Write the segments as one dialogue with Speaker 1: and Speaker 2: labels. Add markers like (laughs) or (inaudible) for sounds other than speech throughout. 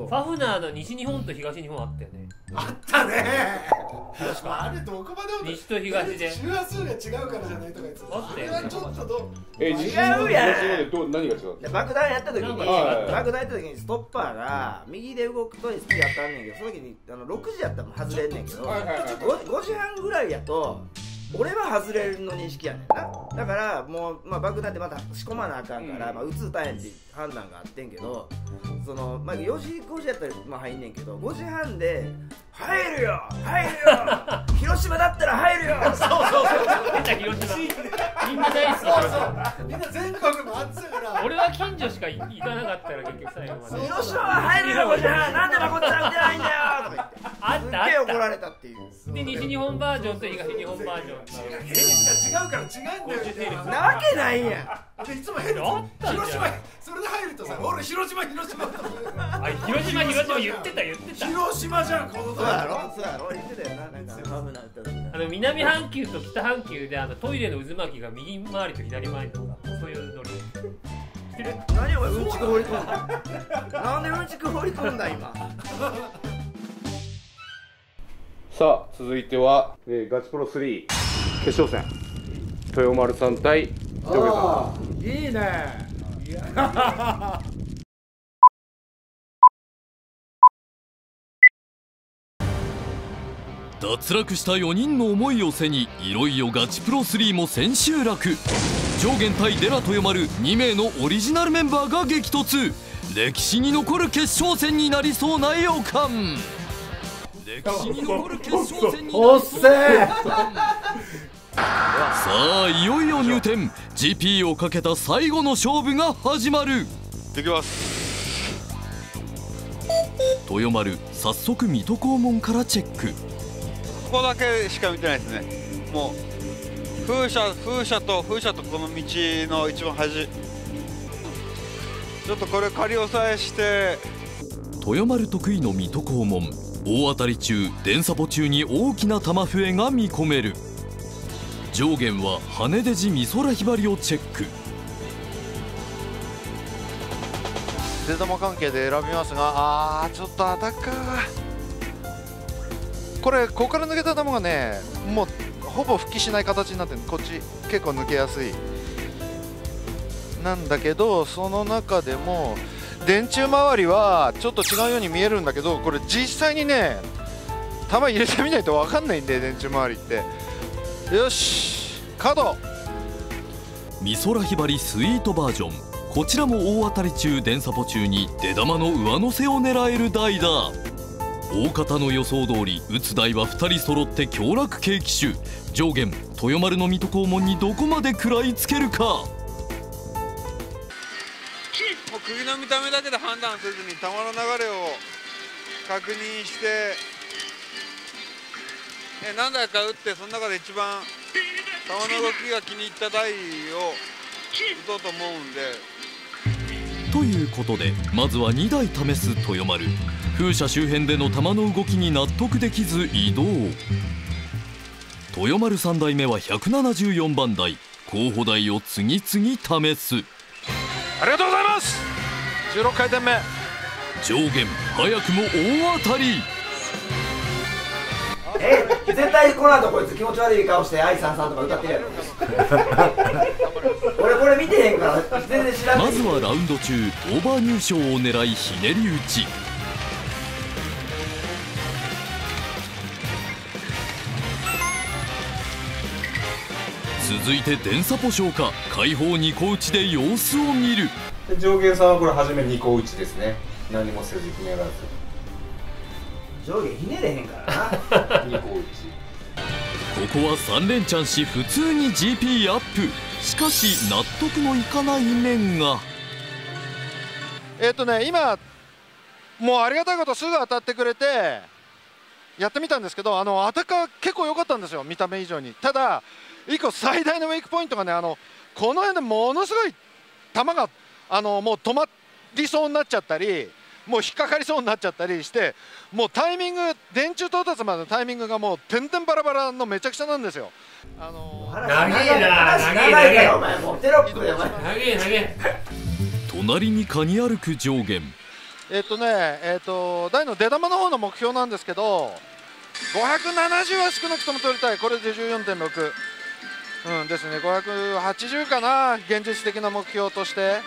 Speaker 1: そう。
Speaker 2: ファフナーの西日本と東日本あったよね。
Speaker 3: あったね。あれどこまでも
Speaker 2: 西と東で。
Speaker 3: 周波数が違うからじゃないとか言ってた。
Speaker 2: あ
Speaker 3: れはちょっとど
Speaker 4: え西日本と東日本でどう何が違う？
Speaker 1: で爆弾やった時に
Speaker 4: はい。
Speaker 1: 爆弾やった時にストッパーが右で動くとスピー当たんねんけどその時にあの6時やったら外れんねんけど
Speaker 4: はいはいはい
Speaker 1: 5, 時半ぐらいやと俺は外れるの認識やねんな。だからもう、まあ、爆弾ってまた仕込まなあかんから、まあ、撃つ打たへんって判断があってんけどその、まあ、4時5時やったら、まあ、入んねんけど5時半で「入るよ！入るよ！(laughs) 広島だったら入るよ!」そうそうそう
Speaker 2: 出た広島。みんな大好き広島
Speaker 3: みんな全国回ってたから。
Speaker 2: 俺は近所しか行かなかったら結局最後まで。
Speaker 1: 広島は入るよ5時半なんでまこっちゃん打てないんだよ。とか言って
Speaker 2: あ
Speaker 1: すっ
Speaker 2: った？あっ
Speaker 1: げえ怒られたっていう。
Speaker 2: たで西日本バージョンと東日本バージョン
Speaker 3: ヘリスが違うから違うんだよ。
Speaker 1: なわけないやん。
Speaker 3: でいつもヘリ
Speaker 2: あったんじゃん。
Speaker 3: 広島それで入るとさ俺広島広島と
Speaker 2: あ広島広島言ってた言ってた。
Speaker 3: 広島じゃんこの
Speaker 1: そうやろ？そうやろ？言ってたよななんか。
Speaker 2: あの南半球と北半球であのトイレの渦巻きが右回りと左回りとかそういうノリ。知ってる？
Speaker 1: 何お前うんちく放り込んだ？(laughs) なんでうんちく放り込んだ今？
Speaker 4: さあ続いては、えーガチプロ3決勝戦。豊丸さん対上下さん。
Speaker 3: いいね (laughs)
Speaker 5: 脱落した4人の思いを背にいよいよガチプロ3も千秋楽。上限対デラ豊丸2名のオリジナルメンバーが激突。歴史に残る決勝戦になりそうな予感。歴史に残る決勝戦になりそうな予感。さあいよいよ入店。GP をかけた最後の勝負が始まる。
Speaker 6: できます。
Speaker 5: 豊丸早速水戸黄門からチェック
Speaker 6: ここだけしか見てないですね。もう風車風車と風車とこの道の一番端。ちょっとこれ仮押さえして。
Speaker 5: 豊丸得意の水戸黄門。大当たり中電サポ中に大きな玉笛が見込める。上限は羽出地美空ひばりをチェック。
Speaker 6: 出玉関係で選びますがあーちょっとアタッカーこれここから抜けた球がねもうほぼ復帰しない形になってるこっち結構抜けやすい。なんだけどその中でも電柱周りはちょっと違うように見えるんだけどこれ実際にね球入れてみないと分かんないんで電柱周りって。よし角
Speaker 5: 美空ひばりスイートバージョン。こちらも大当たり中電サポ中に出玉の上乗せを狙える台だ大方の予想通り打つ台は2人揃って強楽系機種上限豊丸の水戸黄門にどこまで食らいつけるか。
Speaker 6: もう釘の見た目だけで判断せずに球の流れを確認してえ何台か打ってその中で一番球の動きが気に入った台を打とうと思うんで。
Speaker 5: ということでまずは2台試す豊丸風車周辺での球の動きに納得できず移動。豊丸3台目は174番台候補台を次々試す。
Speaker 6: ありがとうございます！16回転目。
Speaker 5: 上限早くも大当たり。
Speaker 1: え絶対この後こいつ気持ち悪い顔して「愛さんさん」とか歌ってるやろ。(laughs) 俺これ見てへんから全然知らん。
Speaker 5: まずはラウンド中オーバー入賞を狙いひねり打ち続いて電サポ消化開放2個打ちで様子を見る。
Speaker 4: で上限さんはこれ初め2個打ちですね。何もせず決めらず。
Speaker 1: 上下ひねれへんからな。(laughs)
Speaker 4: 2個打ち。
Speaker 5: ここは3連チャンし普通に GP アップ。しかし納得のいかない面が。
Speaker 6: えっ、とね今もうありがたいことすぐ当たってくれてやってみたんですけどあのアタッカー結構良かったんですよ見た目以上に。ただ一個最大のウェイクポイントがねあのこの辺でものすごい球があのもう止まりそうになっちゃったりもう引っかかりそうになっちゃったりしてもうタイミング電柱到達までのタイミングがもう点々バラバラのめちゃくちゃなんですよ。あの
Speaker 2: 長えな
Speaker 1: 話
Speaker 2: 長
Speaker 1: い
Speaker 2: え
Speaker 1: お前もうテロップでお前
Speaker 2: 長え長え
Speaker 5: 隣にカニ歩く上限。
Speaker 6: えっとねえっと台の出玉の方の目標なんですけど570は少なくとも取りたい。これで14.6うんですね。580かな現実的な目標として。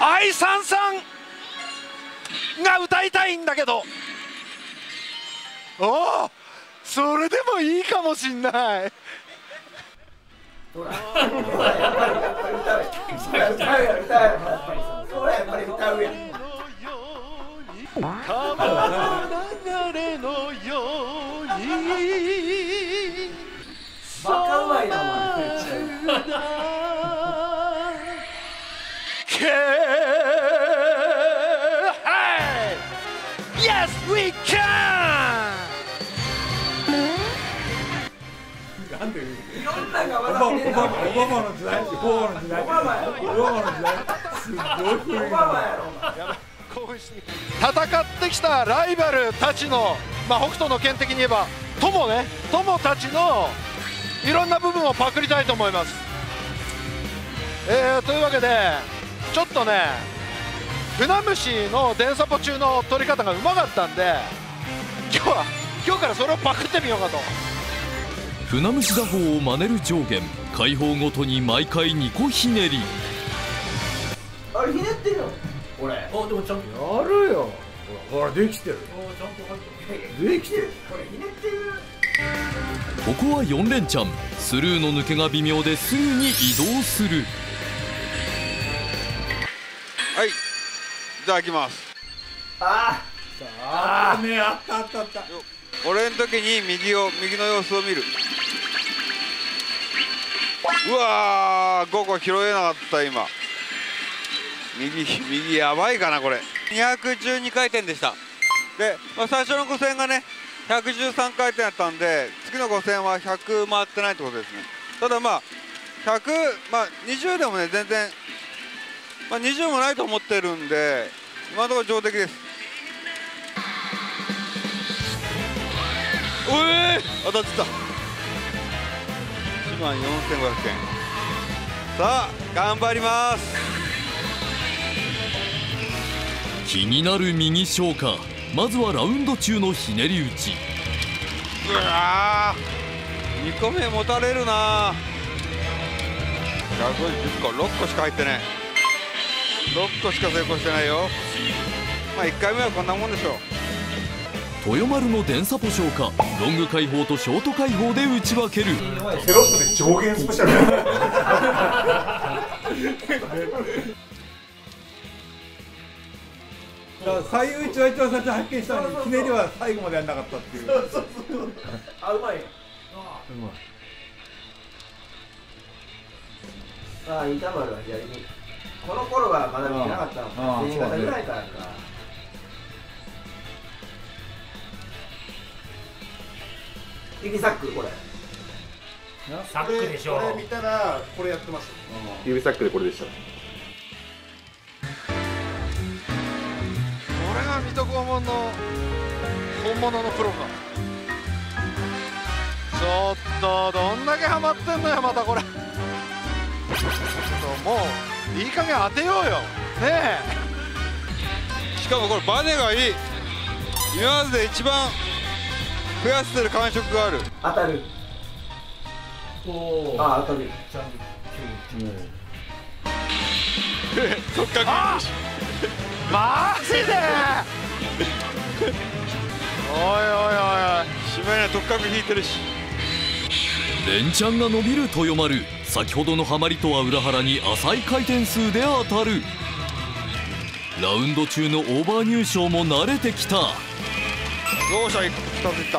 Speaker 6: 愛さんさんが歌いたいんだけど。おおそれでもいいかもしんない。
Speaker 1: ほら。ほらやっぱりやっぱり歌うやん歌うやん。歌うやんほらやっぱり歌うやん。
Speaker 6: 川流れのように
Speaker 1: いなお前
Speaker 6: け Yes we can!
Speaker 1: いろんながまだ見てんなお前
Speaker 3: オバマの時代。オバマの時代。
Speaker 1: オバマや
Speaker 3: オバマの時代。すごい。古い
Speaker 1: オバマやろお前
Speaker 6: 戦ってきたライバルたちの、まあ、北斗の剣的に言えば友ね。友たちのいろんな部分をパクりたいと思います、えーというわけでちょっとね船虫の電サポ中の取り方がうまかったんで今日は今日からそれをパクってみようかと。
Speaker 5: 船虫打法を真似る上限解放ごとに毎回2個ひねり。
Speaker 1: あれひねってるの？俺
Speaker 2: あでもちゃんと
Speaker 3: やるよ。ほらできてる。
Speaker 2: ちゃんと入ってる。
Speaker 3: できてる。
Speaker 1: これひねってる
Speaker 5: ここは4連チャン。スルーの抜けが微妙ですぐに移動する。
Speaker 7: はい。いただきます。
Speaker 1: あ
Speaker 3: ああねあったあったあった
Speaker 7: 俺の時に右を右の様子を見るうわー5個拾えなかった今右右やばいかなこれ212回転でしたで、まあ、最初の5戦がね113回転だったんで次の5戦は100回ってないってことですね。ただまあ100まあ20でもね全然まあ20もないと思ってるんで今のところ上出来です。おえ当たってた。1万4500円。さあ頑張ります。
Speaker 5: 気になる右消化まずはラウンド中のひねり打ち。
Speaker 7: うわー2個目持たれるな。150個6個しか入ってない6個しか成功してないよ。まあ1回目はこんなもんでしょう。
Speaker 5: 豊丸の電サポ消化。ロング解放とショート解放で打ち分ける。
Speaker 3: テロップで上限スペシャル最後一は一番最初に発見したのにひねりは最後までやんなかったっていう。
Speaker 1: あうまいよああ板丸は左に。この頃はまだ見てなかったの
Speaker 3: あ
Speaker 1: か。
Speaker 3: あ
Speaker 1: 全員型ぐらいからか指サックこれ。
Speaker 2: サックでしょ
Speaker 3: これ見たらこれやってます。
Speaker 4: 指サックでこれでした
Speaker 6: れが水戸黄門の本物のプロか。ちょっとどんだけハマってんのよまたこれ。ちょっともういい加減当てようよ。ね
Speaker 7: しかもこれバネがいい。今までで一番増やしてる感触がある。
Speaker 1: 当たる。
Speaker 2: おー。
Speaker 1: ああ当たる。
Speaker 2: ちゃんと
Speaker 7: 特格
Speaker 6: えマジで。おいおいおい。おい
Speaker 7: しまいな特格引いてるし。
Speaker 5: 連チャンが伸びる豊丸先ほどのハマりとは裏腹に浅い回転数で当たる。ラウンド中のオーバー入賞も慣れてきた。
Speaker 7: 両者2ついった。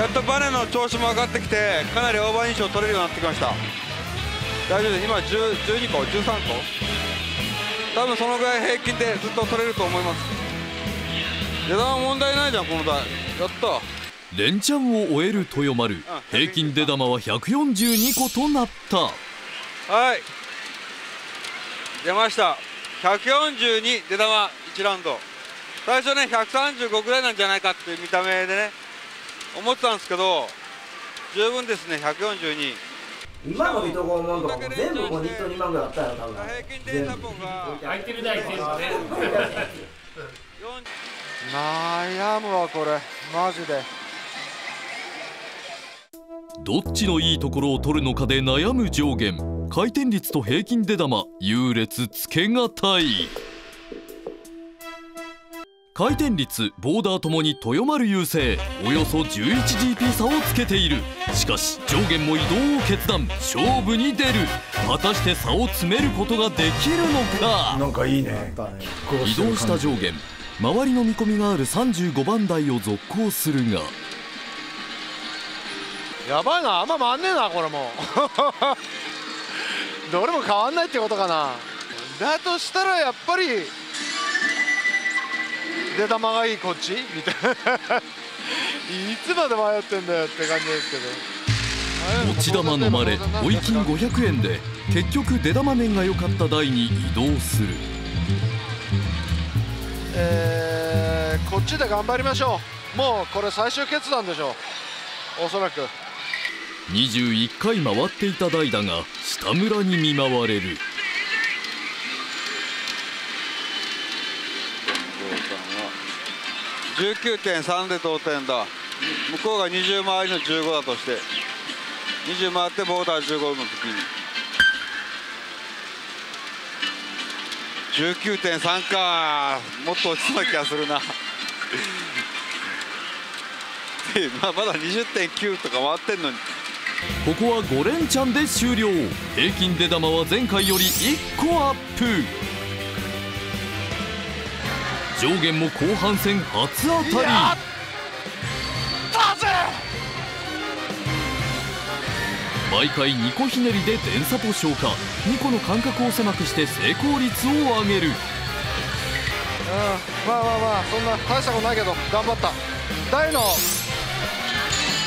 Speaker 7: やっとバネの調子も上がってきてかなりオーバー認証取れるようになってきました。大丈夫です。今12個？13個？多分そのぐらい平均でずっと取れると思います。値段は問題ないじゃんこの台やった。
Speaker 5: 連チャンを終える豊丸。平均出玉は142個となった。
Speaker 7: はい。出ました。142出玉1ラウンド。最初ね135ぐらいなんじゃないかっていう見た目でね思ってたんですけど十分ですね142
Speaker 1: 今の水戸黄門とかも全部もう2と2万ぐらいあったよ多分。
Speaker 7: 平均で
Speaker 1: 全部。
Speaker 7: タポが
Speaker 2: 空いてる台全部ね
Speaker 6: 悩むわこれ。マジで。
Speaker 5: どっちのいいところを取るのかで悩む上限。回転率と平均出玉。優劣つけがたい回転率ボーダーともに豊丸優勢およそ 11GP 差をつけている。しかし上限も移動を決断。勝負に出る。果たして差を詰めることができるのか？
Speaker 3: なんかいいね。
Speaker 5: 移動した上限周りの見込みがある35番台を続行するが。
Speaker 6: やばいな。あんま回んねえなこれも。う (laughs) どれも変わんないってことかな。だとしたらやっぱり出玉がいいこっちみたいないつまで迷ってんだよって感じですけど
Speaker 5: 持ち玉飲まれ追い金500円で結局出玉面が良かった台に移動する
Speaker 6: えーこっちで頑張りましょうもうこれ最終決断でしょうおそらく
Speaker 5: 21回回っていた台だが下村に見舞われる
Speaker 7: 19.3で同点だ。向こうが20回りの15だとして20回ってボーダー15の時に。19.3か。もっと落ちそうな気がするな。まあまだ20.9とか回ってんのに。
Speaker 5: ここは5連チャンで終了。平均出玉は前回より1個アップ。上限も後半戦初当たり。毎回2個ひねりで電サポ消化。2個の間隔を狭くして成功率を上げる。
Speaker 6: うん。まあまあまあそんな大したことないけど頑張った。台の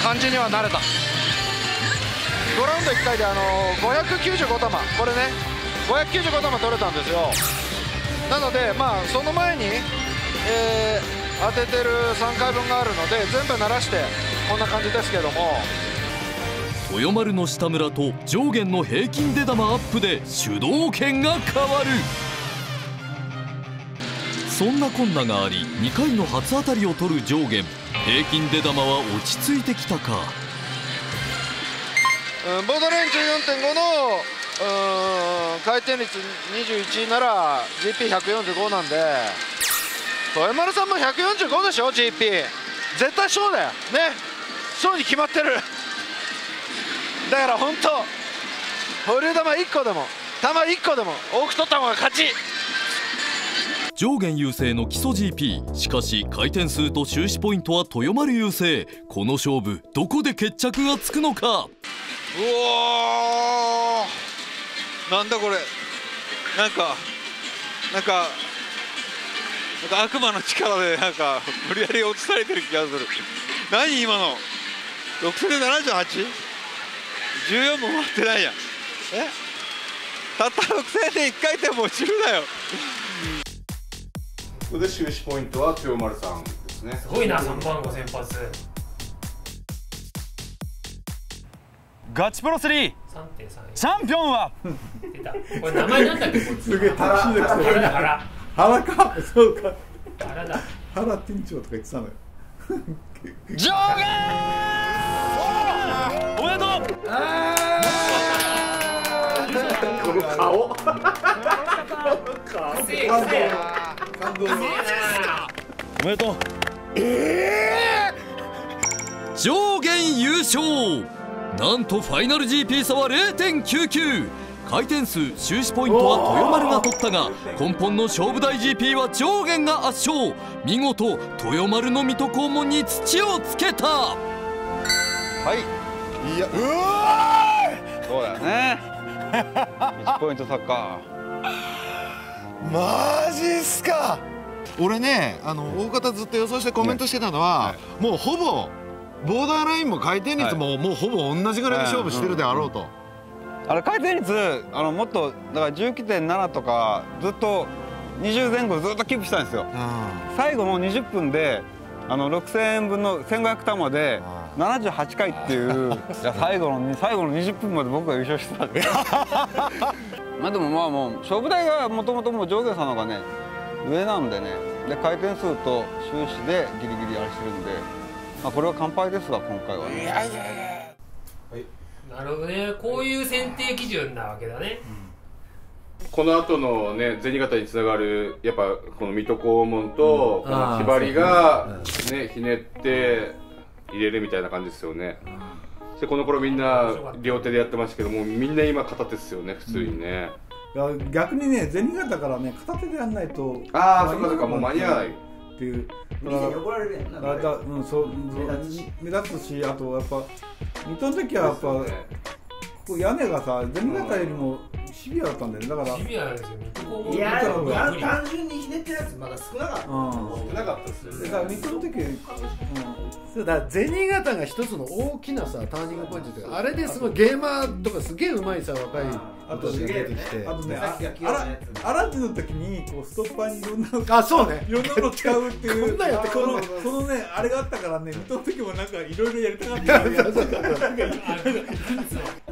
Speaker 6: 感じには慣れた。5ラウンド1回であの595玉。これね。595玉取れたんですよ。なのでまあその前に、えー当ててる3回分があるので全部鳴らしてこんな感じですけども。
Speaker 5: 豊丸の下村と上限の平均出玉アップで主導権が変わる。そんなこんながあり2回の初当たりを取る上限平均出玉は落ち着いてきたか。
Speaker 6: うんボーダーン14.5のうん回転率21なら GP145 なんで。豊丸さんも145でしょ GP 絶対そうだよ。ね。そうに決まってる。だから本当保留玉1個でも玉1個でも多く取った方が勝ち。
Speaker 5: 上限優勢の基礎 GP しかし回転数と収支ポイントは豊丸優勢。この勝負どこで決着がつくのか？
Speaker 7: うおー。なんだこれ。なんかなんかなんか悪魔の力でなんか無理やり落とされてる気がする。何今の？6戦で 78?14 も回ってないやん。え？たった6戦で1回転も落ちるなよ。
Speaker 4: これで終始ポイントは豊丸さんですね。
Speaker 2: すごいな3番5先発。
Speaker 8: ガチプロ3
Speaker 2: 3.3
Speaker 8: チャンピオンは？
Speaker 2: 出た。これ名前なんだっけ？
Speaker 3: すげえタクシーで来て
Speaker 2: 腹だ腹
Speaker 3: 腹か？そうか。
Speaker 2: 腹だ。
Speaker 3: 原店長とか言ってたのよ。
Speaker 8: 上限おめでとう
Speaker 3: この顔。
Speaker 2: くせえくせえ
Speaker 3: 感動の
Speaker 2: くせえな
Speaker 8: おめでとう
Speaker 5: 上限優勝なんとファイナル GP 差は0.99回転数収支ポイントは豊丸が取ったが根本の勝負大 GP は上限が圧勝。見事豊丸の水戸黄門に土をつけた。
Speaker 7: はい。
Speaker 3: いやう
Speaker 7: そうだよね1ポイントサッカ
Speaker 9: マジっすか。俺ねあの大方ずっと予想してコメントしてたのは、もうほぼボーダーラインも回転率も、もうほぼ同じぐらいで勝負してるであろうと、
Speaker 7: あれ回転率あのもっとだから19.7とかずっと20前後ずっとキープしたんですよ。最後の20分であの6000円分の1500玉で78回っていういや最後の最後の20分まで僕が優勝してたんで。(laughs) まあでもまあもう勝負台がもともともう上下さんの方がね上なんでねで回転数と終始でギリギリあれしてるんで、まあ、これは乾杯ですわ今回はね
Speaker 2: なるほどね。こういう選定基準なわけだね、
Speaker 4: この後のね銭形につながるやっぱこの水戸黄門とこのひばりがね。ひねって入れるみたいな感じですよね。でこの頃みんな両手でやってましたけどもみんな今片手ですよね普通にね。
Speaker 3: いや逆にね銭形からね片手でやんないと
Speaker 4: ああそっかそっかもう間に合わない
Speaker 3: っていう。
Speaker 1: 店に怒られるやんな。
Speaker 3: うんそう
Speaker 1: 目立つし。
Speaker 3: 目立つしあとやっぱ水戸の時はやっぱ、こう屋根がさ銭形よりもシビアだったんだよね。だから
Speaker 2: シビアなんですよ
Speaker 1: いや
Speaker 3: 見たのが。
Speaker 1: 単単純にひねってるやつまだ少なかった。
Speaker 3: うん。
Speaker 4: 少なかったですよ
Speaker 3: だから水戸の時、うん、
Speaker 10: そうだから銭形が一つの大きなさターニングポイントというかあれですごいゲーマーとかすげえうまいさ若い
Speaker 3: あと
Speaker 10: 子たちが出てきて
Speaker 3: あとねあらアラジンの時にこうストッパーにいろんな
Speaker 10: あそうね。
Speaker 3: いろんなの使うっていう (laughs)
Speaker 10: こんなんやってこんなん。
Speaker 3: そのねあれがあったからね水戸の時もなんかいろいろやりたかったからやってたなんか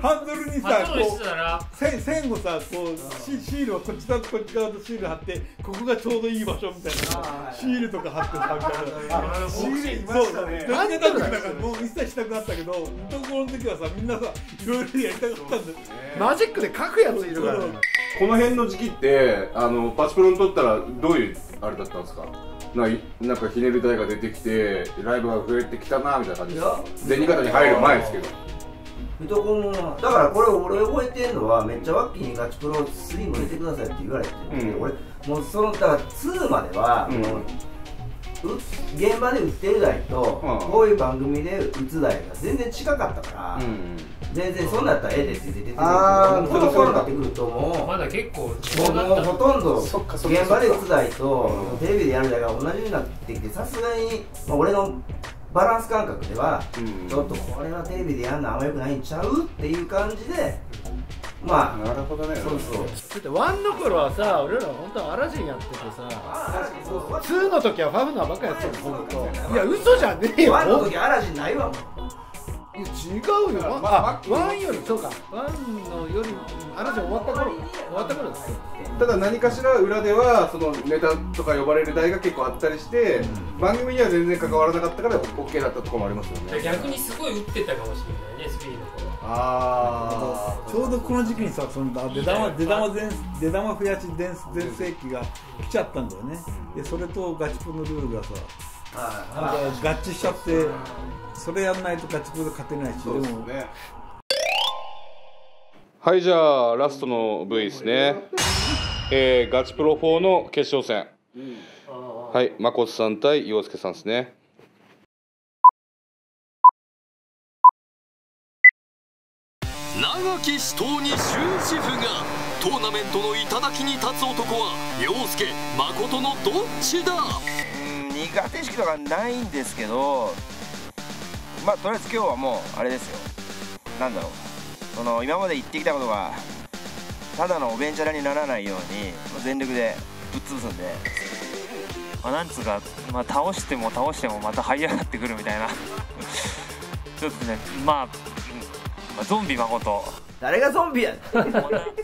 Speaker 3: ハンドルにさこう線線をさこうシシールをこっちだとこっち側とシール貼ってここがちょうどいい場所みたいなシールとか貼ってさみたいなシールそうだね何年だったかもう一切したくなったけど水戸黄門の時はさみんなさいろいろやりたかったんだよ。
Speaker 10: マジックで書くやついるから。ね
Speaker 4: この辺の時期ってあのパチプロにとったらどういうあれだったんですか？なんかなんかひねる台が出てきてライブが増えてきたなみたいな感じ。ですか銭形に入る前ですけど。
Speaker 1: 水戸黄門はだからこれ俺覚えてんのはめっちゃワッキーにガチプロ3も入れてくださいって言われてるんだけど、
Speaker 4: うん。
Speaker 1: 俺もうそのだから2までは、
Speaker 4: うん。
Speaker 1: もうう現場で売ってる台と、
Speaker 4: うん。
Speaker 1: こういう番組で打つ台が全然違かったから、
Speaker 4: うん
Speaker 1: 全然そんなったらええでって言って出てくるけどこの頃になってくるともう
Speaker 2: まだ結構
Speaker 1: もうもうほとんど現場で打つ台と
Speaker 4: うん
Speaker 1: テレビでやる台が同じようになってきてさすがに、まあ、俺のバランス感覚では、
Speaker 4: うん。
Speaker 1: ちょっとこれはテレビでやるのあんまよくないんちゃうっていう感じでまあ
Speaker 4: なるほどね。
Speaker 1: そうそう。
Speaker 10: だってワンの頃はさ俺ら本当はアラジンやっててさ
Speaker 1: あそうそう。
Speaker 10: two の時はファフナーばっかやってたの本当い。や嘘じゃねえよ。
Speaker 1: one の時アラジンないわもん
Speaker 10: いや違うよ、
Speaker 4: ま
Speaker 10: あ one よりそうか。 one のよりアラジン終わった頃。終わった頃ですよ
Speaker 4: ただ何かしら裏ではそのネタとか呼ばれる台が結構あったりして、番組には全然関わらなかったから OK だったところもありますよね。
Speaker 2: 逆にすごい打ってたかもしれないね3の頃
Speaker 4: あ
Speaker 3: ちょうどこの時期にさその出玉出玉全出玉増やし全全盛期が来ちゃったんだよね。でそれとガチプロのルールがさ合致しちゃってそれやんないとガチプロで勝てないしでも。
Speaker 4: ねはいじゃあラストの V ですね。えー、ガチプロ4の決勝戦。はい誠さん対陽介さんですね。
Speaker 5: 長き死闘に終止符が。トーナメントの頂に立つ男は陽介誠のどっちだ？
Speaker 11: うん苦手意識とかないんですけどまあとりあえず今日はもうあれですよ。なんだろう。その今まで言ってきたことがただのおべんちゃらにならないように全力でぶっ潰すんで
Speaker 12: まあ、なんつうか、まあ、倒しても倒してもまた這い上がってくるみたいな。(laughs) ちょっとねまあ、ゾンビ誠
Speaker 1: 誰がゾンビやねん (laughs)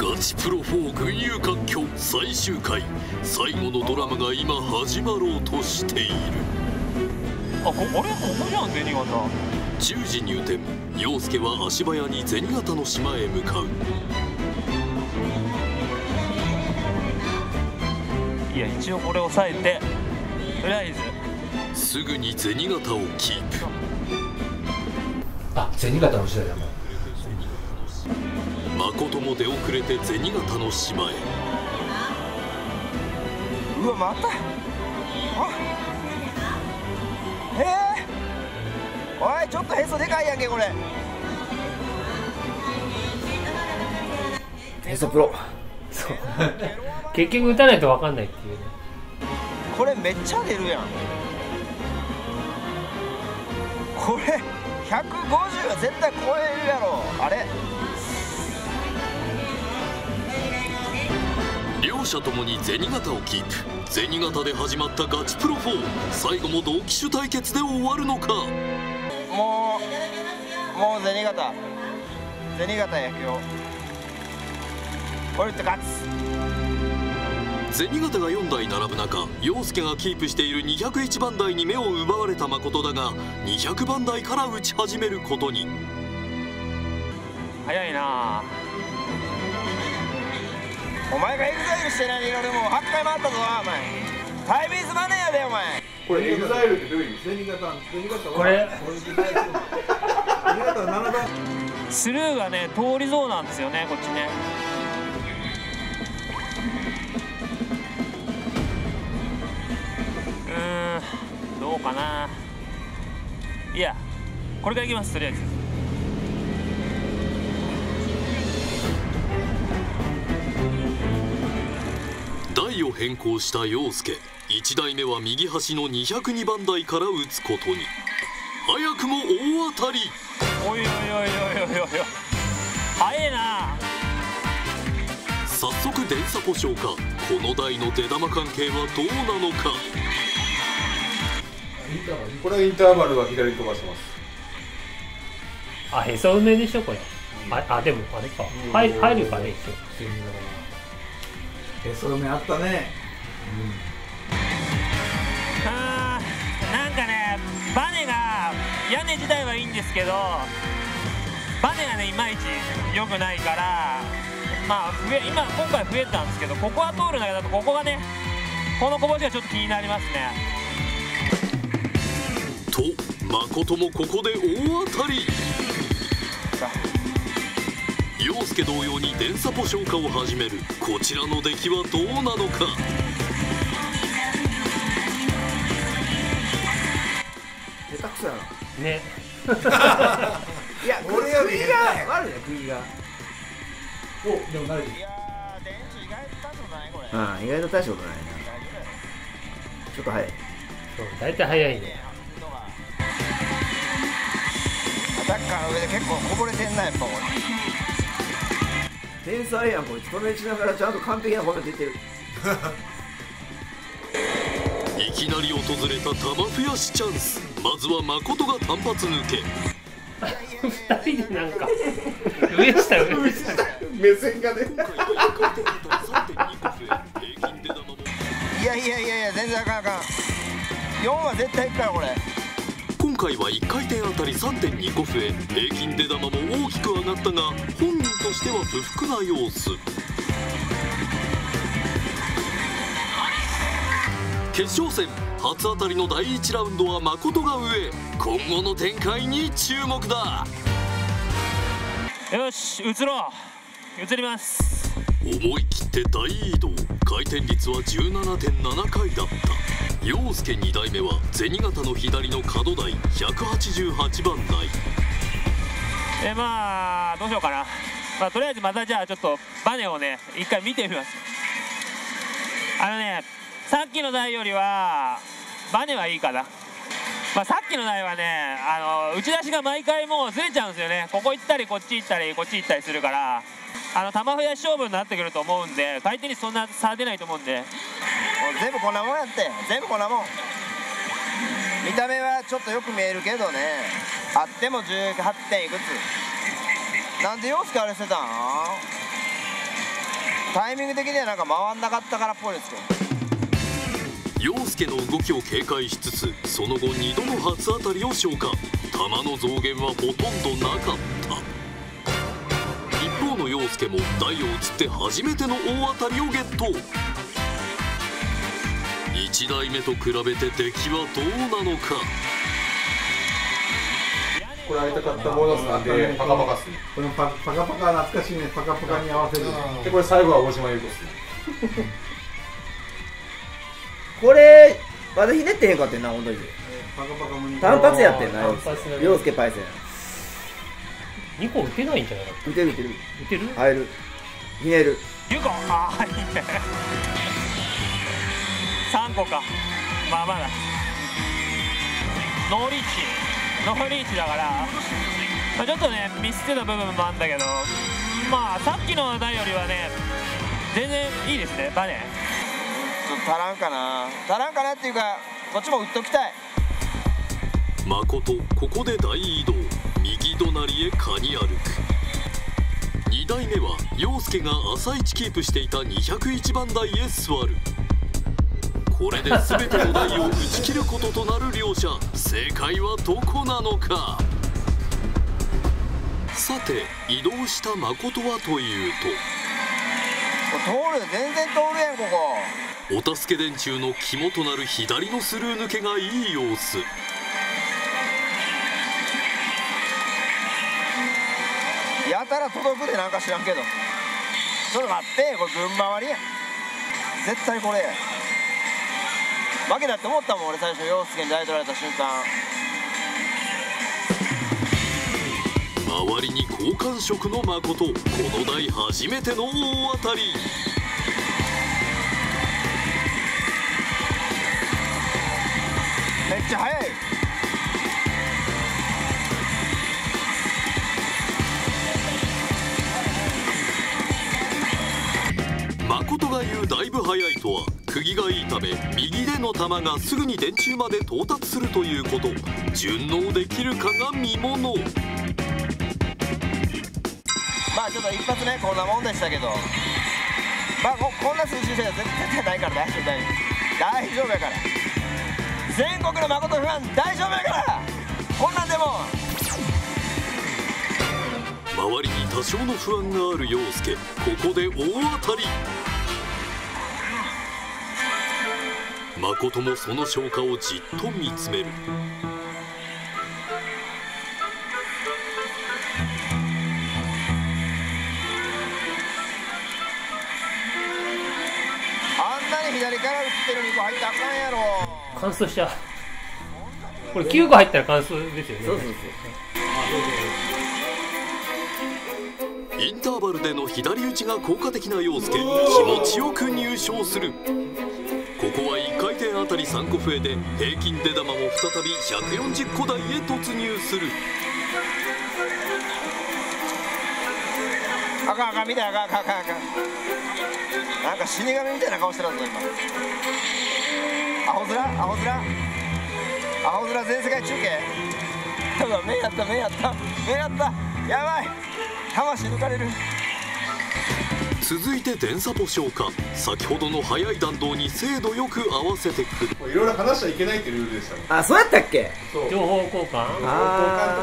Speaker 5: ガチプロ4群雄割拠最終回。最後のドラマが今始まろうとしている。
Speaker 12: あこあれ？ここじゃん銭形。
Speaker 5: 10時入店。陽介は足早に銭形の島へ向かう。
Speaker 12: いや一応これ押さえて。とりあえず。
Speaker 5: すぐに銭形をキープ。
Speaker 10: あ銭形の時代だもん
Speaker 5: 誠も出遅れて銭形の島へ。
Speaker 11: うわまた？あ？ええおいちょっとへそでかいやんけこれ。
Speaker 1: ヘソプロ。
Speaker 2: そう。(laughs) 結局打たないと分かんないっていうね。
Speaker 11: これめっちゃ出るやん。これ150は絶対超えるやろ。あれ？
Speaker 5: 両者ともに銭形をキープ。銭形で始まったガチプロ4最後も同期種対決で終わるのか。
Speaker 11: もうもう銭形。銭形や今日これって勝つ。
Speaker 5: 銭形が4台並ぶ中陽介がキープしている201番台に目を奪われた誠だが200番台から打ち始めることに。
Speaker 12: 早いな
Speaker 11: お前がエグザイルしてないで俺もう8回回ったぞお前。 time is money やでお前。
Speaker 3: これエグザイルってどういう意味？銭形銭形は
Speaker 2: これ。
Speaker 3: 銭形は7番
Speaker 12: スルーがね通りそうなんですよねこっちね。うーんどうかな。いやこれからいきますとりあえず
Speaker 5: を変更した陽介。1台目は右端の202番台から打つことに。早くも大当たり。
Speaker 12: おいおいおいおいおいおい。早えな。
Speaker 5: 早速電サポ消化この台の出玉関係はどうなのか。
Speaker 4: これインターバルは左に飛ばしてます。
Speaker 2: あへそ埋めでしょこれ。ああでもあれか。入入るかね一
Speaker 3: へそ埋めあったね。
Speaker 12: あーなんかねバネが屋根自体はいいんですけどバネがねいまいち良くないからまあ増え今今回増えたんですけどここは通るんだけどここがねこのこぼしがちょっと気になりますね。
Speaker 5: と誠もここで大当たり陽介同様に電サポ消化を始める。こちらの出来はどうなのか？
Speaker 1: 下手くそやな。
Speaker 2: 応ね。(laughs)
Speaker 1: いや
Speaker 3: 俺より
Speaker 1: 釘
Speaker 3: 下手
Speaker 1: が悪いね釘が。
Speaker 3: おでも慣れて
Speaker 1: うん意外と大したことないな。ちょっと早い。
Speaker 2: そう大体早いね。
Speaker 11: アタッカーの上で結構こぼれてんなやっぱ俺
Speaker 1: 天才やんこいつ。止めしながらちゃんと完璧な褒めていってる。(laughs)
Speaker 5: いきなり訪れた玉増やしチャンス。まずは誠が単発抜け。
Speaker 2: 二人でなんか。上下上下
Speaker 3: 目線がね。
Speaker 11: いやいやいやいや全然あかんあかん。4は絶対いくからこれ。
Speaker 5: 今回は1回転あたり3.2個増え平均出玉も大きく上がったが本人としては不服な様子。決勝戦初当たりの第1ラウンドは誠が上。今後の展開に注目だ。
Speaker 12: よし移ろう。移ります。
Speaker 5: 思い切って大移動。回転率は17.7回だった陽介2台目は銭形の左の角台188番台。
Speaker 12: えまあどうしようかな。まあとりあえずまたじゃあちょっとバネをね一回見てみます。あのねさっきの台よりはバネはいいかな。まあ、さっきの台はねあの打ち出しが毎回もうずれちゃうんですよね。ここ行ったりこっち行ったりこっち行ったりするからあの球増やし勝負になってくると思うんで回転にそんな差出ないと思うんで。
Speaker 11: 全部こんなもんやって全部こんなもん。見た目はちょっとよく見えるけどね。あっても18点いくつ。なんで陽介あれしてたん？タイミング的にはなんか回んなかったからっぽいですけど
Speaker 5: 陽介の動きを警戒しつつその後2度の初当たりを消化。球の増減はほとんどなかった。一方の陽介も台を移って初めての大当たりをゲット。1台目と比べて出来はどうなのか？
Speaker 4: これ会いたかったボーナスなんでパカパカっすね
Speaker 3: このパパカパカ懐かしいねパカパカに合わせる。
Speaker 4: でこれ最後は大島優子っすね。(laughs)
Speaker 1: これまだひねってへんかってんな本当に。
Speaker 3: パカパカも
Speaker 1: 単発やってんな
Speaker 2: 単発だね
Speaker 1: 陽介。パイセン。
Speaker 2: 2個打てないんじゃないか
Speaker 1: 打てる打てる。
Speaker 2: 打てる。
Speaker 1: 入る。ひねる。
Speaker 12: ゆうこああいいね3個か。まあまだ。ノーリーチ。ノーリーチだから、まあ、ちょっとねミスってた部分もあるんだけど。まあさっきの台よりはね全然いいですね。バネ。
Speaker 11: ちょっと足らんかな。足らんかなっていうかこっちも打っときたい。
Speaker 5: 誠ここで大移動。右隣へカニ歩く。2台目は陽介が朝一キープしていた201番台へ座るこれで全ての台を打ち切ることとなる両者正解はどこなのか？さて移動した誠はという
Speaker 11: 通る全然通るやんここ。
Speaker 5: とお助け電柱の肝となる左のスルー抜けがいい様子。
Speaker 11: やたら届くでなんか知らんけど。ちょっと待ってこれ分回りや。ん絶対これや負けだって思ったもん俺最初陽介に台取られた瞬間
Speaker 5: 周りに好感触の誠この台初めての大当たり。
Speaker 11: めっちゃ速い。
Speaker 5: 誠が言うだいぶ速いとは釘の球がすぐに電柱まで到達するということ。順応できるかが見もの。
Speaker 11: まあちょっと一発ねこんなもんでしたけど。まあここんな数字じゃ絶対ないから大丈夫大丈夫。大丈夫やから。全国の誠ファン大丈夫やから。こんなんでも。
Speaker 5: 周りに多少の不安がある陽介。ここで大当たり誠もその消化をじっと見つめる。
Speaker 11: あんなに左から打ってる2個入ったらあかんやろ。
Speaker 2: 乾燥しちゃうこれ9個入ったら乾燥ですよね。
Speaker 1: そうそう
Speaker 5: インターバルでの左打ちが効果的な陽介気持ちよく入賞する。ここは1回転あたり3個増えで平均出玉も再び140個台へ突入する。
Speaker 11: あかんあかん見たいあかんあかんあかんあかん。なんか死神みたいな顔してるぞ今。アホ面？アホ面？アホ面全世界中継？ただ目やった目やった。目やった。やばい。魂抜かれる。
Speaker 5: 続いて電サポ消化先ほどの速い弾道に精度よく合わせてくる。
Speaker 4: いろいろ話しちゃいけないってルールでしたね
Speaker 1: あそうやったっけ？
Speaker 2: 情報交換
Speaker 4: 交換とか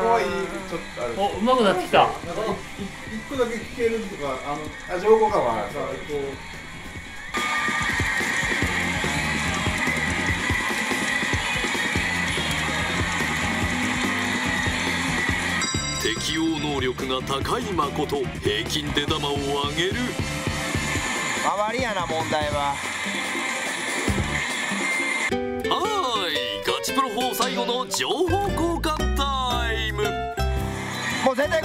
Speaker 4: はいいちょっとある。
Speaker 2: おうまくなってきた。
Speaker 3: 一個だけ聞けるとかあの
Speaker 4: あ情報交換は
Speaker 3: さこう。
Speaker 5: 適応能力が高い誠平均出玉を上げる
Speaker 11: 周りやな問題は。
Speaker 5: はーいガチプロ4最後の情報交換タイム。
Speaker 11: もう絶対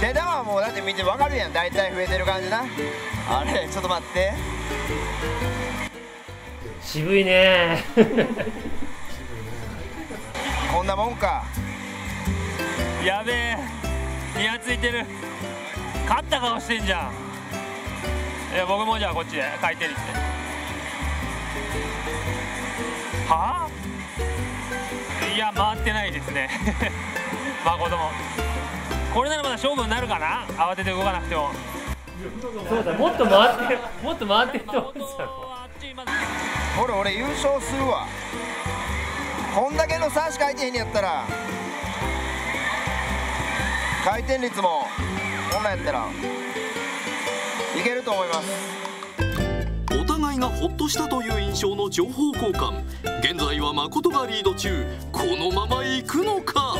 Speaker 11: 出玉はもうだって見て分かるやん。大体増えてる感じな。あれちょっと待って。
Speaker 2: 渋いね。
Speaker 11: こんなもんか。
Speaker 12: やべえニヤついてる。勝った顔してんじゃんいや僕もじゃあこっちで回転率ではあ？いや回ってないですね。(laughs) 誠も。これならまだ勝負になるかな？慌てて動かなくても。
Speaker 2: そうだもっと回って (laughs) もっと回ってると思ってたの。
Speaker 11: これ俺優勝するわ。こんだけの差しか入ってへんねやったら。回転率もこんなんやったら。いけると思います。
Speaker 5: お互いがホッとしたという印象の情報交換。現在は誠がリード中。このまま行くのか？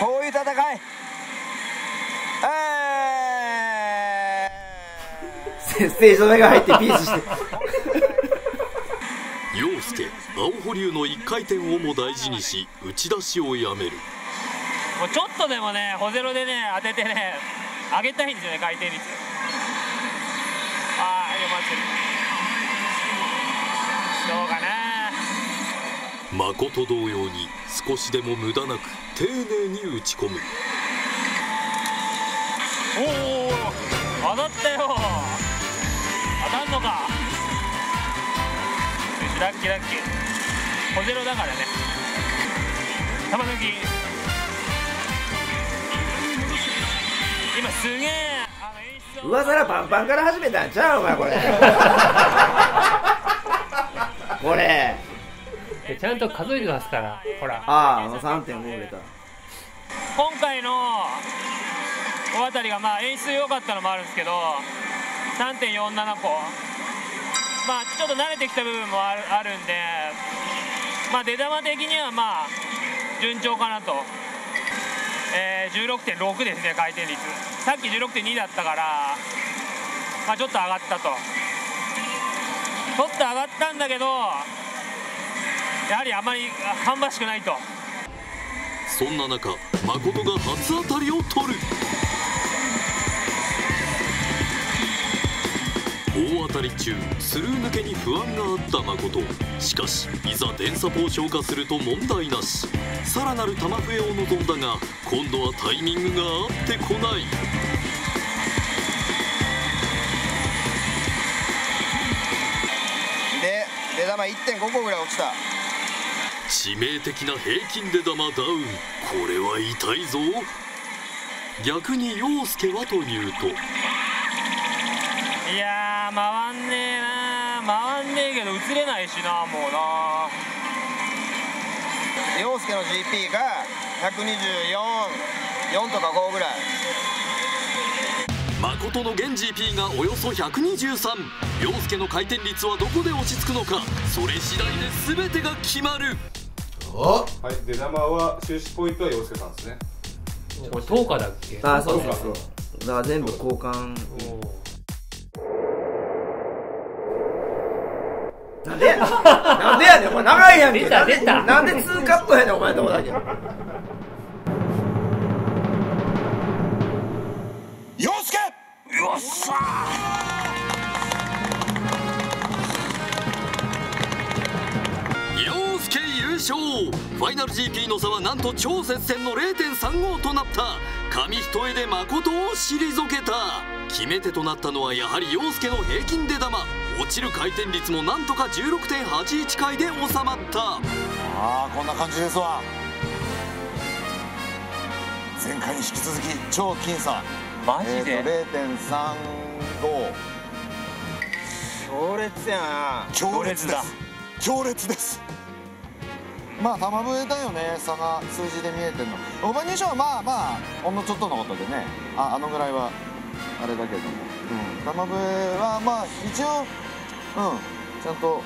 Speaker 11: こういう戦い。え
Speaker 1: ステージの目が入ってピースして。(laughs)
Speaker 5: 陽介青保流の1回転をも大事にし打ち出しをやめる
Speaker 12: もうちょっとでもねホゼロでね当ててね上げたいんですよね回転率。ああ読ませるどうかな
Speaker 5: 誠同様に少しでも無駄なく丁寧に打ち込む。
Speaker 12: おお当たったよ。当たんのか。ラッキーラッキー。小ゼロだからね。玉抜き今すげえ。
Speaker 1: 上皿パンパンから始めたんちゃうお前これ。(laughs) これ。
Speaker 2: ちゃんと数えてますからほら。
Speaker 1: ああ3.5売れた。
Speaker 12: 今回の大当たりがまあ演出良かったのもあるんですけど3.47個。まあちょっと慣れてきた部分もあるあるんでまあ出玉的にはまあ順調かなと、えー、16.6ですね回転率。さっき16.2だったからまあちょっと上がったと。ちょっと上がったんだけどやはりあまり芳しくないと。
Speaker 5: そんな中誠が初当たりを取る。大当たり中スルー抜けに不安があった誠。しかしいざ電サポを消化すると問題なし。さらなる玉笛を望んだが今度はタイミングが合ってこない。
Speaker 11: で出玉1.5個ぐらい落ちた。
Speaker 5: 致命的な平均出玉ダウン。これは痛いぞ。逆に陽介はというと
Speaker 12: いやー回んねえな回んねえけど映れないしなもうな。
Speaker 11: 陽介の GP が1244とか5ぐらい。
Speaker 5: 誠の現 GP がおよそ123陽介の回転率はどこで落ち着くのか。それ次第で全てが決まる。
Speaker 4: はい出玉は終始ポイントは陽介さんですね。
Speaker 2: これ10日だっけ？
Speaker 1: あそうそうそう。だから全部交換なんでやなんでやねん。お前長いやんけ。
Speaker 2: 出た出た。
Speaker 1: なんでなんで2カットやねんお前のとこだけ。
Speaker 8: 陽介。よっし
Speaker 5: 陽介優勝。ファイナル GP の差はなんと超接戦の0.35となった。紙一重で誠を退けた。決め手となったのはやはり陽介の平均出玉落ちる回転率もなんとか16.81回で収まった。
Speaker 9: ああこんな感じですわ。前回に引き続き超僅差。
Speaker 12: マジで？
Speaker 9: えーと0.35
Speaker 11: 強烈やな。
Speaker 9: 強烈です。強烈です。まあ玉笛だよね。差が数字で見えてるの。オーバーニューションはまあまあほんのちょっとのことでね。ああのぐらいはあれだけども、うん、玉笛はまあ一応うんちゃんと、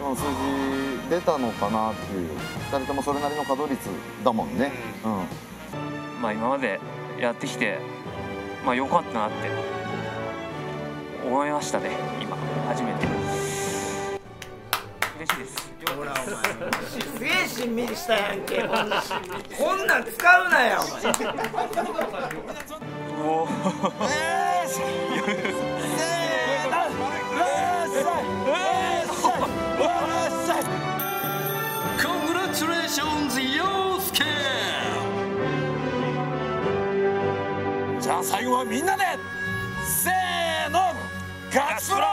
Speaker 9: うん、数字出たのかなっていう。2人ともそれなりの稼働率だもんね。うん。
Speaker 12: まあ今までやってきてまあ良かったなって思いましたね今。初めて。嬉しいです。
Speaker 1: ほらお前。すげえしんみりしたやんけ。こんなん使うなよ。お前
Speaker 12: おお
Speaker 5: コーションズ陽介。
Speaker 8: じゃあ最後はみんなでせーのガチプ。ロ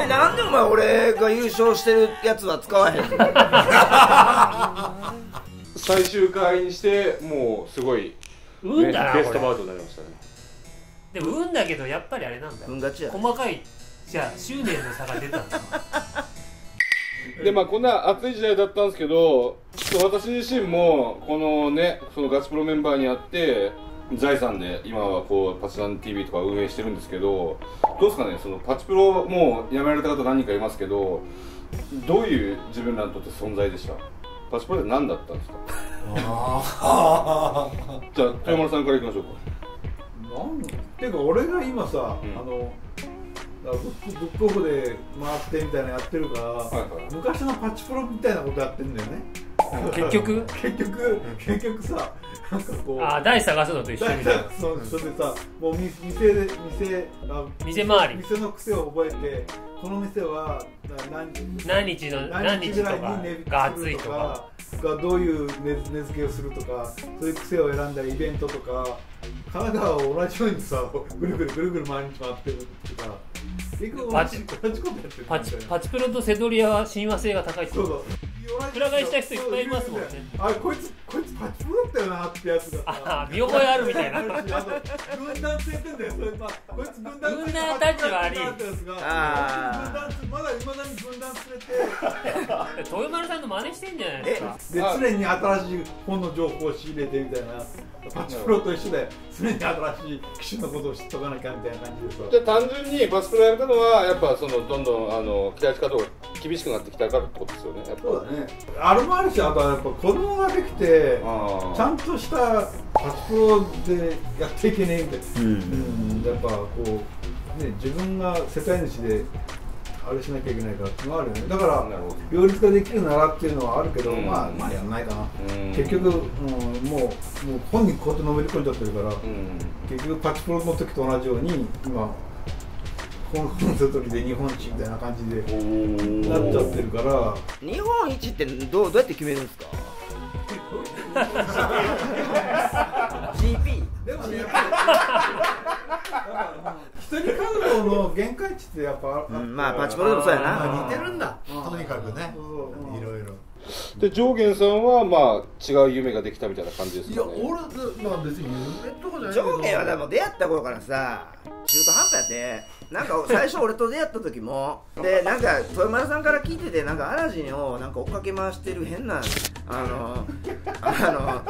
Speaker 1: えなんでお前俺が優勝してるやつは使わへんの？(laughs)
Speaker 4: 最終回にしてもうすごい、
Speaker 2: 運だな
Speaker 4: ベストバウトになりましたね。
Speaker 2: でも運だけどやっぱりあれなんだよ。
Speaker 1: 運勝ちや。
Speaker 2: 細かいじゃあ執念の差が出たんだ
Speaker 4: でまあこんな熱い時代だったんですけどちょっと私自身もこのねそのガチプロメンバーにあって財産で今はこうパチラン TV とか運営してるんですけどどうですかねそのパチプロもう辞められた方何人かいますけどどういう自分らにとって存在でした？パチプロって何だったんですか？じゃあ豊丸さんからいきましょうか。
Speaker 3: なんていうか俺が今さ、あのだからブックブックオフで回ってみたいなのやってるから、昔のパチプロみたいなことやってんだよね。(laughs)
Speaker 2: 結局？
Speaker 3: 結局結局さなんかこう
Speaker 2: あ台探すのと一緒みたいな。(laughs)
Speaker 3: そうそれでさもうみ店で店あ
Speaker 2: 店回り。
Speaker 3: 店の癖を覚えてこの店はな何
Speaker 2: 何日の何日
Speaker 3: ぐ
Speaker 2: が
Speaker 3: らいに値引きする
Speaker 2: とか
Speaker 3: がどういう値値付けをするとかそういう癖を選んだりイベントとか神奈川を同じようにさぐるぐるぐるぐる毎日回ってるとか
Speaker 2: パチパチプロとセドリアは親和性が高い
Speaker 3: そう
Speaker 2: 裏返した人いっぱいいますもんね。
Speaker 3: あれこいつこいつパチプロだったよなってやつが
Speaker 2: あ見覚えあるみたいな。
Speaker 3: 軍団ついてんだよそれまあこいつ軍団
Speaker 2: 軍団タッチはあり
Speaker 1: あ
Speaker 3: まだいまだに軍団連れて
Speaker 2: 豊丸さんの真似してんじゃないですか
Speaker 3: で常に新しい本の情報を仕入れてみたいなパチプロと一緒で常に新しい機種のことを知っとかなきゃみたいな感じでさ
Speaker 4: じゃあ単純にパスプロやめたのはやっぱそのどんどんあの期待し方が厳しくなってきたからってことですよねやっぱ
Speaker 3: ねあれもあるしあとはやっぱ子供ができてちゃんとしたパチプロでやっていけねえみたいな、うん。やっぱこうね自分が世帯主であれしなきゃいけないからっていうのはあるよね。だから両立ができるならっていうのはあるけど、
Speaker 4: うん。
Speaker 3: まあまあやんないかな、
Speaker 4: うん。
Speaker 3: 結局、うん、もうもう本にこうやってのめり込んじゃってるから、結局パチプロの時と同じように今本本セトリで日本一みたいな感じでなっちゃってるから。
Speaker 1: 日本一ってどうどうやって決めるんですか？GP
Speaker 3: でもねやっぱり一人活動の限界値ってやっぱ、
Speaker 1: うんまあパチプロでもそうやな。
Speaker 10: まあ似てるんだ。とにかくね。いろいろ。
Speaker 4: で上元さんはまあ違う夢ができたみたいな感じです
Speaker 10: いや
Speaker 4: かね
Speaker 10: 俺まあ別に夢とかじゃないけど。
Speaker 1: 上下はでも出会った頃からさ中途半端やってなんか最初俺と出会った時もでなんか豊丸さんから聞いててなんかアラジンをなんか追っかけ回してる変なあのあの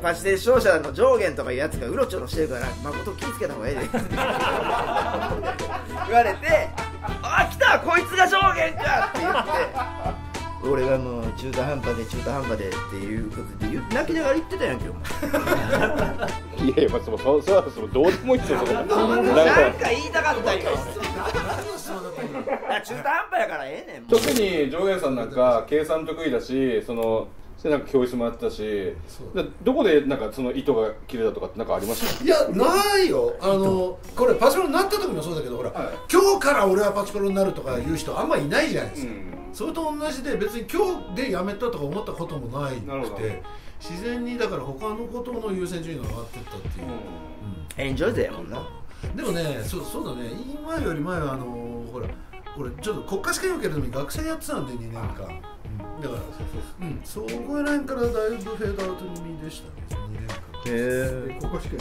Speaker 1: パチテレ商社の上限とかいうやつがうろちょろしてるから誠気ぃつけた方がええで。言われてあ来たこいつが上限か！って言って俺はもう中途半端で中途半端でっていうことで泣きながら言ってたやんけお前。
Speaker 4: いやいやまあそのそそうそのどうでもいいですよその
Speaker 1: なんか言いたかったんよ中途半端やからええねん。
Speaker 4: 特に上元さんなんか計算得意だしそのでなんか教室もやってたしでどこでなんかその糸が切れたとかってなんかありました？
Speaker 10: いやないよ。あのこれパチプロになった時もそうだけどほら、今日から俺はパチプロになるとかいう人あんまいないじゃないですか、それと同じで別に今日でやめたとか思ったこともないくて自然にだから他のことの優先順位が上がってったっていう、
Speaker 1: エンジョイ勢やもんな。
Speaker 10: でもねそうそうだね。今より前はあのほら俺ちょっと国家試験受けるのに学生やってたんで2年間、うんだからうんそこら辺からだいぶフェードアウト気味でしたね2年間。
Speaker 1: へえ
Speaker 3: 国家試験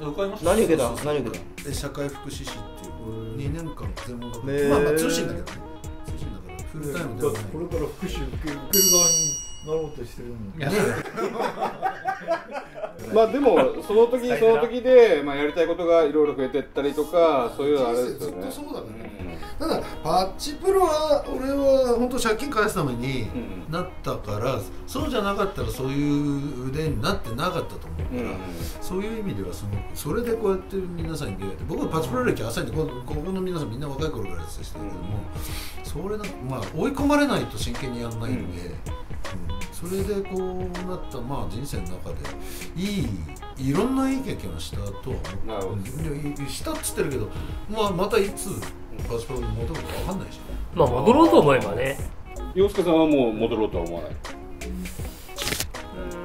Speaker 10: 受かりました
Speaker 1: 何受けた何受けた
Speaker 10: で社会福祉士っていう2年間専門学まあまあ通信だけどね。通信だからフルタイムではない
Speaker 3: これから復習受ける受ける側になろうとしてるんだ
Speaker 4: まあでもその時その時で、まあ、やりたいことがいろいろ増えてったりとかそういうのあれですよね。
Speaker 10: ずっとそうだね、ただパッチプロは俺は本当借金返すためになったから、そうじゃなかったらそういう腕になってなかったと思うから、そういう意味ではすごくそれでこうやって皆さんに出会えて僕はパチプロ歴浅いんでこここの皆さんみんな若い頃からやってた人だけども、それなまあ追い込まれないと真剣にやらないんで、うんそれでこうなったまあ人生の中でいいいろんないい経験をしたとは思う。でしたっつってるけど、まあ、またいつパスポートに戻るか分かんないし。
Speaker 2: まあ戻ろうと思えばね。
Speaker 4: 洋介さんはもう戻ろうとは思わない？
Speaker 2: う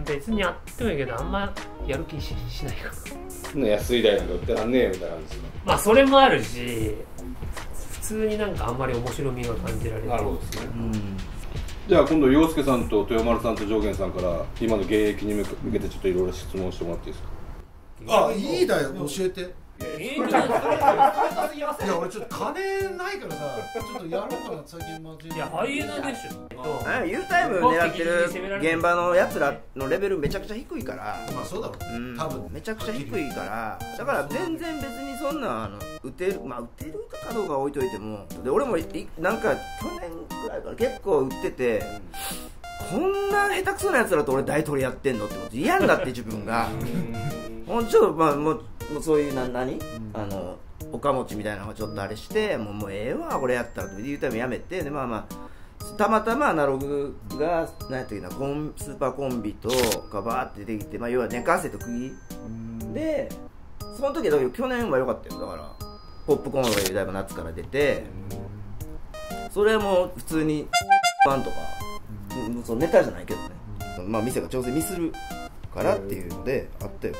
Speaker 2: ん別にあってもいいけどあんまやる気ししないかな。
Speaker 4: ね安い台なんか売ってらんねえみたいな感じ
Speaker 2: まあそれもあるし普通になんかあんまり面白みが感じられない。
Speaker 4: なるほどですね、じゃあ今度洋介さんと豊丸さんと上玄さんから今の現役に向けてちょっといろいろ質問してもらっていいですか？
Speaker 10: あいいだよ。教えて。
Speaker 2: い
Speaker 10: いや俺ちょっと金ないからさちょっとやろうかな最近マジ
Speaker 2: いやハイエナでしょ。
Speaker 1: あ U タイム狙ってる現場のやつらのレベルめちゃくちゃ低いから。
Speaker 10: まあそうだろう、
Speaker 1: うん。
Speaker 10: 多分。
Speaker 1: めちゃくちゃ低いから。だから全然別にそんなあの打てるまあ打てるかどうかは置いといても。で俺もいなんか去年ぐらいから結構打っててこんな下手くそなやつらと俺大統領やってんのって思って嫌になって自分が。もうちょっとまあもうもうそういうな何、あの岡持ちみたいなのがちょっとあれしてもうもうええわこれやったらと言うためやめてでまあまあたまたまアナログが何やったっけなコンスーパーコンビとかバーって出てきて、まあ、要は寝かせと区切りでその時だけど去年は良かったよ。だからポップコーンがだいぶ夏から出て。それも普通にパンとか、うんそのネタじゃないけどね。まあ店が調整ミスるからっていうのであったよ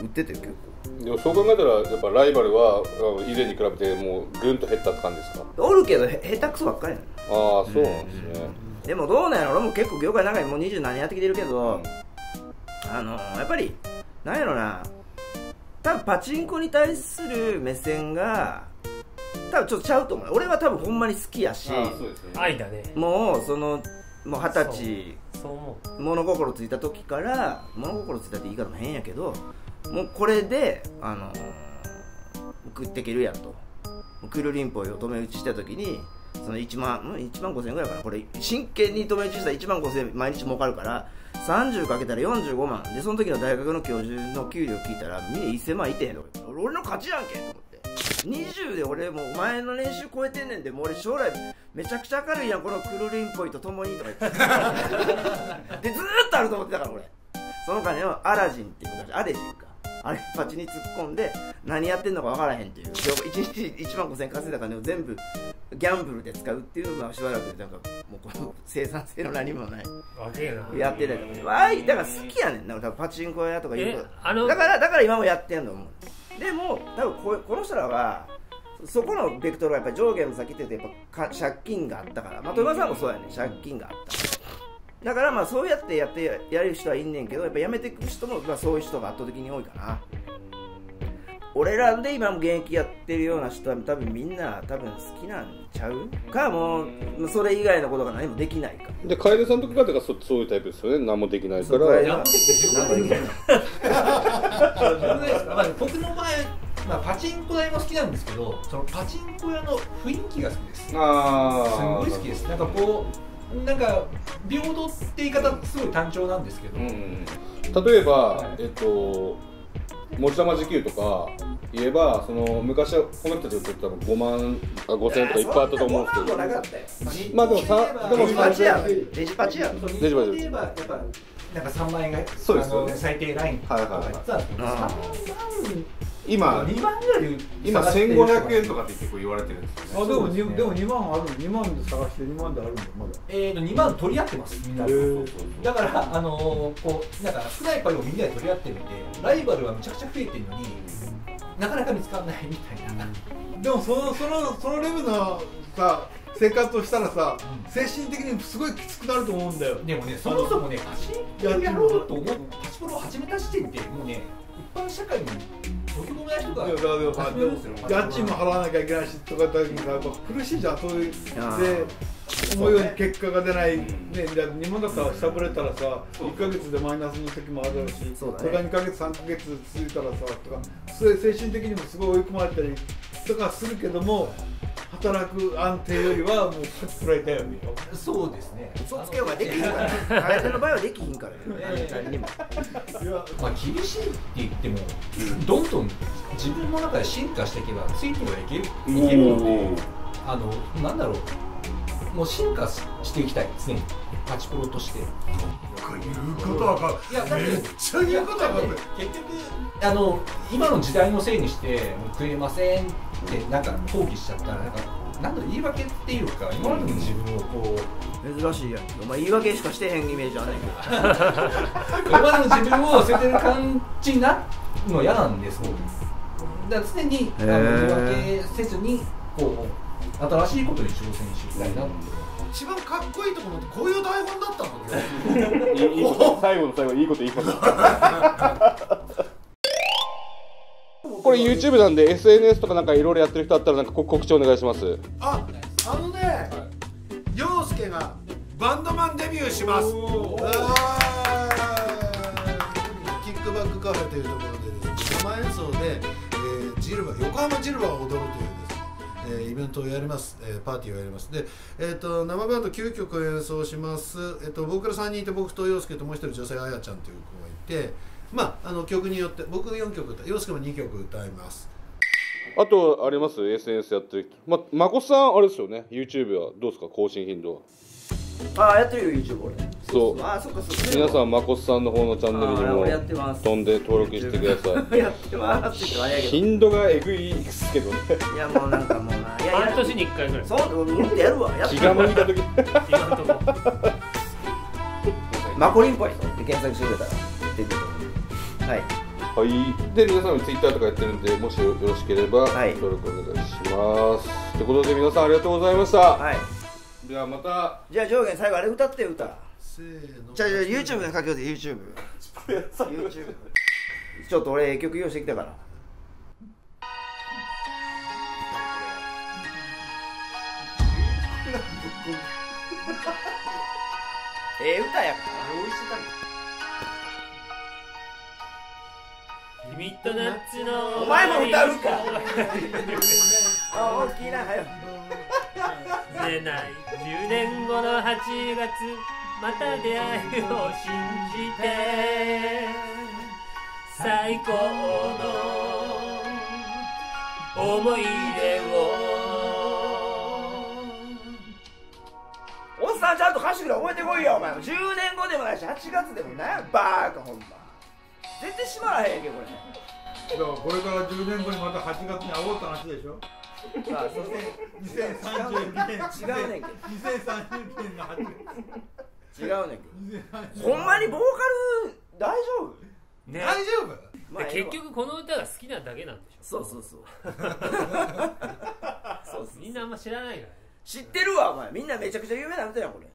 Speaker 1: 売ってて結構。
Speaker 4: でもそう考えたらやっぱライバルは以前に比べてもうぐんと減ったって感じですか？
Speaker 1: おるけどへ下手くそばっかりや
Speaker 4: ああそうなんですね、
Speaker 1: でもどうなんやろ？俺も結構業界長いもう20何年やってきてるけど、あのやっぱりなんやろな。多分パチンコに対する目線が多分ちょっとちゃうと思う。俺は多分ほんまに好きやし
Speaker 2: あそうですね。愛だね。
Speaker 1: もうそのもう二十歳。物心ついた時から物心ついたって言い方も変やけどもうこれであの食っていけるやんと。クルリンポイを止め打ちした時にその1万ん1万5000円ぐらいかな。これ真剣に止め打ちしたら1万5000円毎日儲かるから30かけたら45万。でその時の大学の教授の給料聞いたらみんな1000万いってへんの。俺の勝ちやんけと思って20で俺もうお前の年収超えてんねんでもう俺将来めちゃくちゃ明るいやんこのクルリンポイと共にとか言って。(laughs) でずーっとあると思ってたから俺。その金をアラジンっていうことアレジンかあれパチに突っ込んで何やってんのか分からへんっていう。1日1万5000円稼いだ金を全部ギャンブルで使うっていうのはしばらくなんかもうこの生産性の何もない。やってない。わい。だから好きやねん。なんか多分パチンコ屋とか言う。
Speaker 2: え
Speaker 1: と
Speaker 2: あの
Speaker 1: だからだから今もやってんの思うでも多分この人らはそこのベクトルがやっぱり上下の先ってやっぱか借金があったから。まあ富山さんもそうやね。借金があった。だからまあそうやってやってやる人はいんねんけどやっぱやめていく人もまあそういう人が圧倒的に多いかな俺らで今も現役やってるような人は多分みんな多分好きなんちゃうかもうそれ以外のことが何もできないか。
Speaker 4: で楓さんとかがそそういうタイプですよね。何もできないから。
Speaker 1: そう楓
Speaker 13: 何もできない僕の場合、まあ、パチンコ台も好きなんですけどそのパチンコ屋の雰囲気が好きです。す
Speaker 4: あー。
Speaker 13: ごい好きです。なんかこうなんか平等って言い方すごい単調なんですけど、
Speaker 4: 例えば、えっと持ち玉時給とか言えばその昔はこの人たちが言ってたの5万あ5000円とかいっぱいあったと思うんですけど。
Speaker 1: なかったよ
Speaker 4: まあでもさでも
Speaker 1: デジパチやデジパチや
Speaker 13: そう
Speaker 4: デジパチ
Speaker 13: やっぱなんか3万円が
Speaker 4: そうですよ
Speaker 13: あの最低ラインとか言ってたんですけど、
Speaker 4: はいはい
Speaker 13: 3万
Speaker 4: 今
Speaker 13: 2万ぐらい
Speaker 4: 今
Speaker 13: 探してる人が
Speaker 4: 1500円とかって結構言われてるんですよね。
Speaker 3: あでもにでも2万ある2万で探して2万であるんだまだ。
Speaker 13: えー、と2万取り合ってますみんなだからあのーこうなんか少ないパイをみんなで取り合ってるんでライバルはめちゃくちゃ増えてるのになかなか見つからないみたいな、
Speaker 3: でもそのそのそのレベルのさ生活をしたらさ、精神的にすごいきつくなると思うんだよ。
Speaker 13: でもねそもそもねパチンコやろうと思うパチプロを始めた時点でもうね一般社会に溶け込めない人が
Speaker 3: いやだから家賃も払わなきゃいけないしとかだけどやっぱ苦しいじゃんそういう。思うように結果が出ない、ね、だ日本だったら下振れたらさ1か月でマイナスの時もあるだろうし
Speaker 1: そ
Speaker 3: れから2か月3か月続いたらさとかそれ精神的にもすごい追い込まれたりとかするけども働く安定よりはもう勝ってらいたいよ
Speaker 13: そうですね。
Speaker 1: 嘘つけお前できひんから。楓の場合はできひんから。ね何にも
Speaker 13: まあ、厳しいって言っても、どんどん自分の中で進化していけばついてはいける。いけるのであのなんだろう。もう進化ししていきたい常に。パチプロとして。
Speaker 10: 言うことわかる
Speaker 13: い。やだって
Speaker 10: めっちゃ言うことわかる
Speaker 13: 結局あの今の時代のせいにしてもう食えませんってなんか放棄しちゃったらなんかなんだろう言い訳っていうか今までの自分をこう
Speaker 1: 珍しいやんお前言い訳しかしてへんイメージあんねんけど
Speaker 13: 今までの自分を捨ててる感じになるの嫌なんです僕だから常にあの言い訳せずにこう新しいことに挑戦していきたいなって
Speaker 10: 一番かっこいいところってこういう台本だったの？
Speaker 4: いいいいこと最後の最後いいこと言いましたこれ YouTube なんで SNS とかなんかいろいろやってる人だったらなんか告告知お願いします。
Speaker 10: ああのね陽介がバンドマンデビューします。キックバックカフェというところでですね生演奏で、えージルバ横浜ジルバを踊るというですねえーイベントをやります、えーパーティーをやります。で、えー、と生バンド9曲演奏します、えー、とボーカル3人いて僕と陽介ともう一人女性あやちゃんという子がいてまああの曲によって僕4曲歌陽介も2曲歌います。
Speaker 4: あとあります？SNS やってる人。ままこさんあれですよね？YouTube はどうですか？更新頻度は。
Speaker 1: ああやってるよ YouTube 俺。
Speaker 4: そう。
Speaker 1: あそっかそっか。
Speaker 4: 皆さんまこさんの方のチャンネルに
Speaker 1: あ
Speaker 4: も
Speaker 1: 俺やってます。
Speaker 4: 飛んで登録してください。(laughs)
Speaker 1: やってますって言って
Speaker 4: 頻度がえぐいですけどね。
Speaker 1: いやもうなんかもうないや (laughs)
Speaker 2: 半年に1回ぐらい。
Speaker 1: そう俺もっとやるわ。やって
Speaker 4: 気が向いた時。
Speaker 2: 今のとこ
Speaker 1: マコリンポイで検索してくれたら出てくるはい。
Speaker 4: はい。で皆さんもツイッターとかやってるんでもしよろしければ登録お願いします。ということで皆さんありがとうございました。
Speaker 1: はい。
Speaker 4: ではまた。
Speaker 1: じゃあ上限最後あれ歌ってよ歌。
Speaker 10: せーの。
Speaker 1: じゃあじゃあ YouTube でかけようぜ YouTube YouTube ちょっと俺ええ曲用意してきたから。(laughs) ええ歌やから。用意してたん
Speaker 2: 君と夏の
Speaker 1: お前も歌うか。大きなはよ
Speaker 2: 出ない10年後の8月また出会いを信じて。最高の思い出を。
Speaker 1: おっさんちゃんと歌詞ぐらい覚えてこいよお前。10年後でもないし8月でもない。やバーカほんま絶対閉まらへんやんけこれ。
Speaker 3: だからこれから10年後にまた8月に会おうって話でしょ？
Speaker 1: まあそして
Speaker 3: 2032年。
Speaker 1: 違うねんけど
Speaker 3: 2030年の8月。
Speaker 1: 違うねんけどほんまにボーカル大丈夫？
Speaker 2: ね。
Speaker 10: 大丈夫？
Speaker 1: まあ
Speaker 2: で結局この歌が好きなだけなんでしょ？
Speaker 1: そう。(laughs) そうそうそう。
Speaker 2: みんなあんま知らないからね。
Speaker 1: 知ってるわお前。みんなめちゃくちゃ有名な歌やんこれ